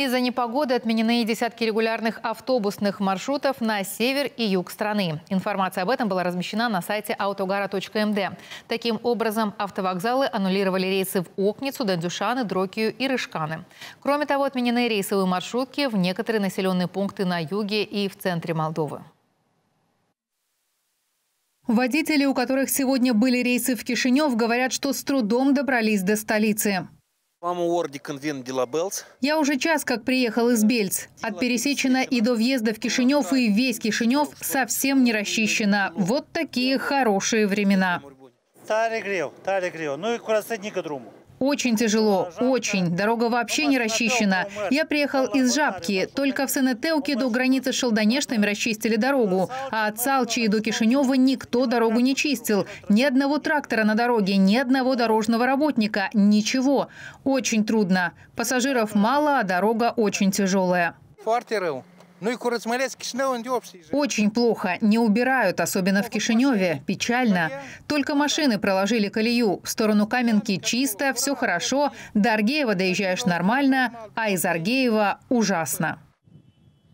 Из-за непогоды отменены десятки регулярных автобусных маршрутов на север и юг страны. Информация об этом была размещена на сайте autogara.md. Таким образом, автовокзалы аннулировали рейсы в Окницу, Дандюшаны, Дрокию и Рыжканы. Кроме того, отменены рейсовые маршрутки в некоторые населенные пункты на юге и в центре Молдовы. Водители, у которых сегодня были рейсы в Кишинев, говорят, что с трудом добрались до столицы. Я уже час как приехал из Бельц. От Пересечена и до въезда в Кишинев и весь Кишинев совсем не расчищено. Вот такие хорошие времена. Ну и очень тяжело, очень. Дорога вообще не расчищена. Я приехал из Жабки. Только в Сенетеуке до границы с Шелдонештами расчистили дорогу. А от Салчи до Кишинева никто дорогу не чистил. Ни одного трактора на дороге, ни одного дорожного работника. Ничего. Очень трудно. Пассажиров мало, а дорога очень тяжелая. Ну Очень плохо. Не убирают, особенно в Кишиневе. Печально. Только машины проложили колею. В сторону Каменки чисто, все хорошо. До Аргеева доезжаешь нормально, а из Аргеева ужасно.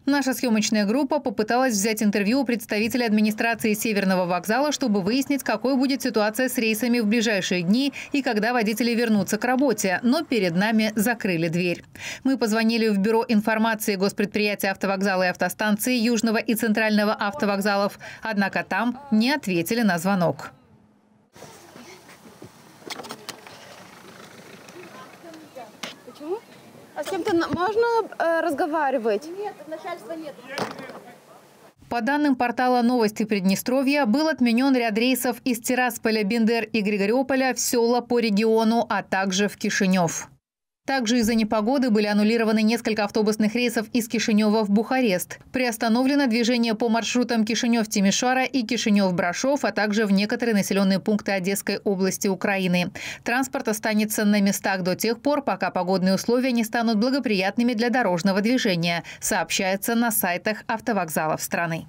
Наша съемочная группа попыталась взять интервью у представителя администрации Северного вокзала, чтобы выяснить, какой будет ситуация с рейсами в ближайшие дни и когда водители вернутся к работе. Но перед нами закрыли дверь. Мы позвонили в Бюро информации госпредприятия автовокзала и автостанции Южного и Центрального автовокзалов. Однако там не ответили на звонок. Почему? А с кем-то можно э, разговаривать? Нет, начальства нет. По данным портала «Новости Приднестровья», был отменен ряд рейсов из Тирасполя, Бендер и Григориополя в села по региону, а также в Кишинев. Также из-за непогоды были аннулированы несколько автобусных рейсов из Кишинева в Бухарест. Приостановлено движение по маршрутам Кишинев-Тимишара и Кишинев-Брашов, а также в некоторые населенные пункты Одесской области Украины. Транспорт останется на местах до тех пор, пока погодные условия не станут благоприятными для дорожного движения, сообщается на сайтах автовокзалов страны.